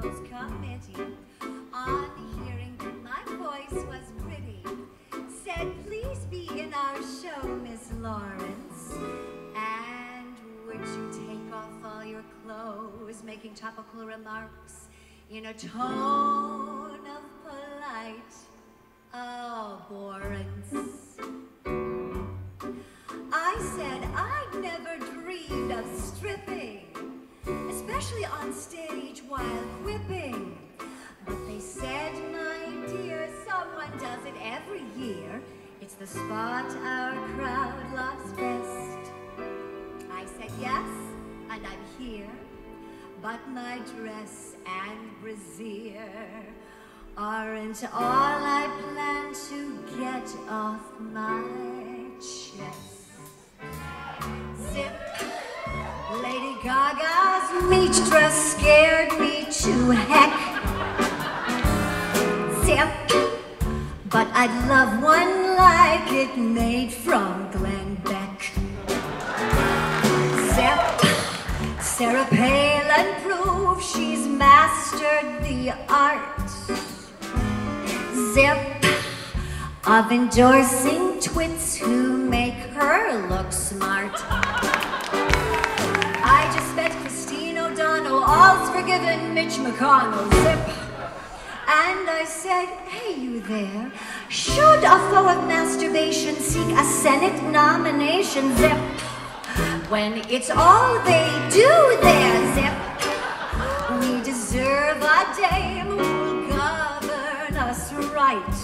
committee, on hearing that my voice was pretty, said, please be in our show, Miss Lawrence. And would you take off all your clothes, making topical remarks in a tone especially on stage while quipping. But they said, my dear, someone does it every year. It's the spot our crowd loves best. I said yes, and I'm here, but my dress and brassiere aren't all I plan to get off my chest. Zip. Lady Gaga's dress scared me to heck. Zip. But I'd love one like it made from Glenn Beck. Zip. Sarah Palin proves she's mastered the art. Zip of endorsing twits who make her look smart. All's forgiven Mitch McConnell, zip. And I said, hey you there, should a foe of masturbation seek a Senate nomination, zip? When it's all they do there, zip. We deserve a dame who'll govern us right.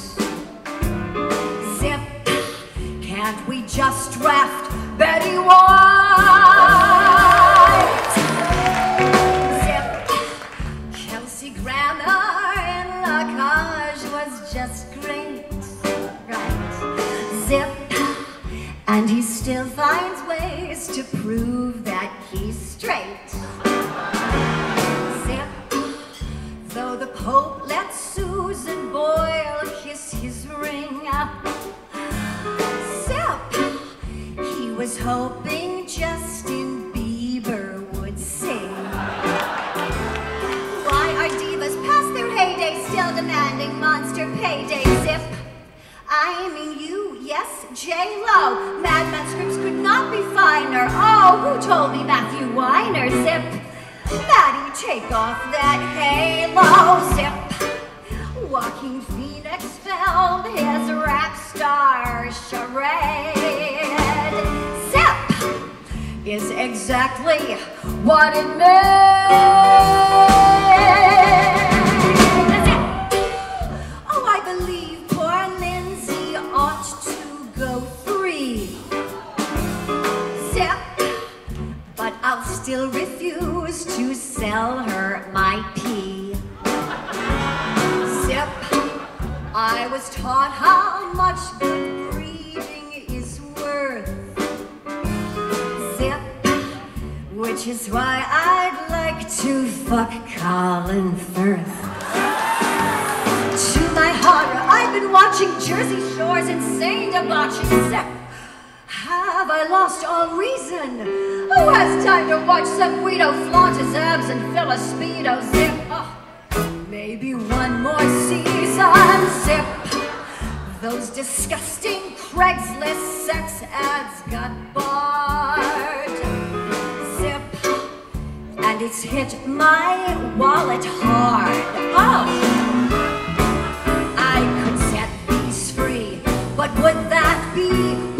Zip, can't we just draft Betty White? Just great, right? Zip, and he still finds ways to prove that he's straight. Zip, though the Pope let Susan Boyle kiss his ring. Up. Zip, he was hoping Justin Bieber demanding monster payday? Zip. I mean you, yes, J-Lo. Madman scripts could not be finer. Oh, who told me Matthew Weiner? Zip. Maddie, take off that halo. Zip. Joaquin Phoenix filmed his rap star charade. Zip is exactly what it meant. Zip, but I'll still refuse to sell her my pee. Zip, I was taught how much good breeding is worth. Zip, which is why I'd like to fuck Colin Firth. To my horror, I've been watching Jersey Shore's insane debauchery. Zip. I lost all reason? Oh, Who has time to watch some Guido flaunt his abs and fill a Speedo zip? Oh, maybe one more season zip. Those disgusting Craigslist sex ads got barred. Zip. And it's hit my wallet hard. Oh! would that be